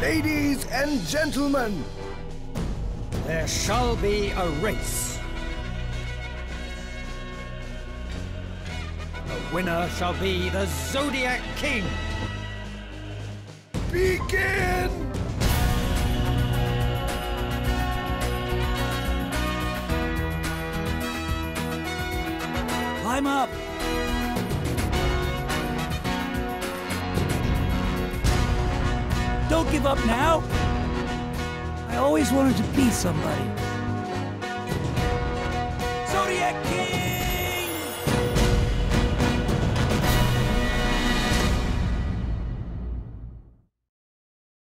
Ladies and gentlemen, There shall be a race. The winner shall be the Zodiac King. begin! Climb up! Don't give up now! I always wanted to be somebody. Zodiac King!